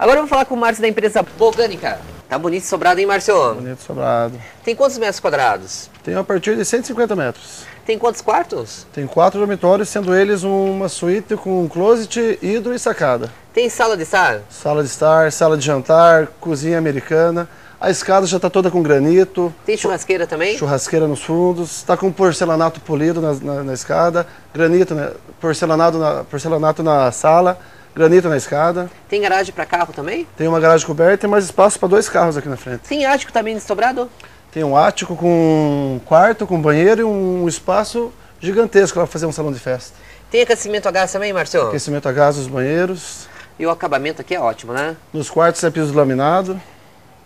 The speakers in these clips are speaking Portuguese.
Agora eu vou falar com o Márcio da empresa Bogânica. Tá bonito sobrado, hein, Márcio? Bonito sobrado. Tem quantos metros quadrados? Tem a partir de 150 metros. Tem quantos quartos? Tem quatro dormitórios, sendo eles uma suíte com closet, hidro e sacada. Tem sala de estar? Sala de estar, sala de jantar, cozinha americana. A escada já está toda com granito. Tem churrasqueira também? Churrasqueira nos fundos. Está com porcelanato polido na, na, na escada. Granito, né? porcelanato, na, porcelanato na sala. Granito na escada. Tem garagem para carro também? Tem uma garagem coberta e tem mais espaço para dois carros aqui na frente. Tem ático também nesse sobrado? Tem um ático com um quarto, com banheiro e um espaço gigantesco para fazer um salão de festa. Tem aquecimento a gás também, Marcio? Aquecimento a gás nos banheiros. E o acabamento aqui é ótimo, né? Nos quartos é piso laminado.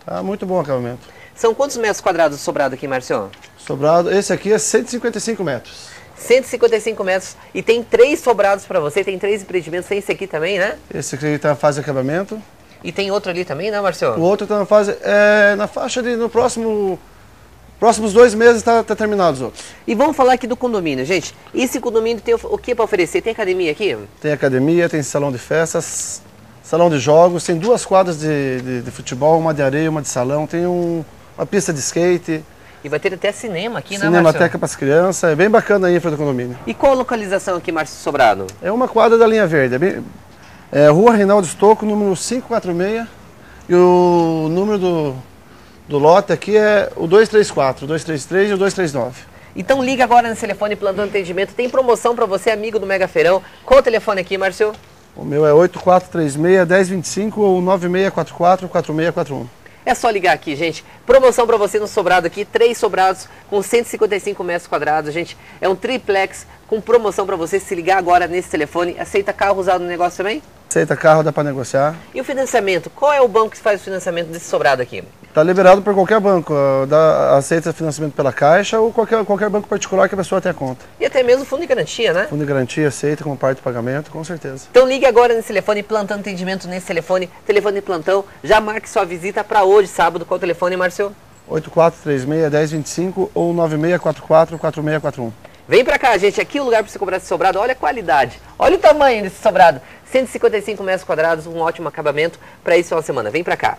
Tá muito bom o acabamento. São quantos metros quadrados sobrado aqui, Marcio? Sobrado, esse aqui é 155 metros. 155 metros e tem três sobrados para você, tem três empreendimentos, tem esse aqui também, né? Esse aqui está na fase de acabamento. E tem outro ali também, né, Marcelo? O outro está na fase, é, na faixa de, no próximo, próximos dois meses está tá terminado os outros. E vamos falar aqui do condomínio, gente. Esse condomínio tem o que para oferecer? Tem academia aqui? Tem academia, tem salão de festas, salão de jogos, tem duas quadras de, de, de futebol, uma de areia, uma de salão, tem um, uma pista de skate, e vai ter até cinema aqui, né, Cinemateca para as crianças, é bem bacana a infra do condomínio. E qual a localização aqui, Márcio Sobrado? É uma quadra da linha verde, é, bem, é Rua Reinaldo Estocco, número 546, e o número do, do lote aqui é o 234, o 233 e o 239. Então liga agora nesse telefone plantão atendimento, tem promoção para você, amigo do Mega Feirão. Qual o telefone aqui, Márcio? O meu é 8436-1025 ou 9644-4641. É só ligar aqui, gente. Promoção para você no sobrado aqui, três sobrados com 155 metros quadrados, gente. É um triplex com promoção para você. Se ligar agora nesse telefone, aceita carro usado no negócio também? Aceita carro, dá para negociar. E o financiamento? Qual é o banco que faz o financiamento desse sobrado aqui? Está liberado por qualquer banco. Dá, aceita financiamento pela Caixa ou qualquer, qualquer banco particular que a pessoa tenha conta. E até mesmo fundo de garantia, né? Fundo de garantia aceita como parte do pagamento, com certeza. Então ligue agora nesse telefone, plantando atendimento nesse telefone, telefone plantão. Já marque sua visita para hoje, sábado. Qual o telefone, Márcio? 8436-1025 ou 9644-4641. Vem pra cá, gente. Aqui é o lugar para você comprar esse sobrado. Olha a qualidade. Olha o tamanho desse sobrado. 155 metros quadrados, um ótimo acabamento para isso uma semana. Vem pra cá.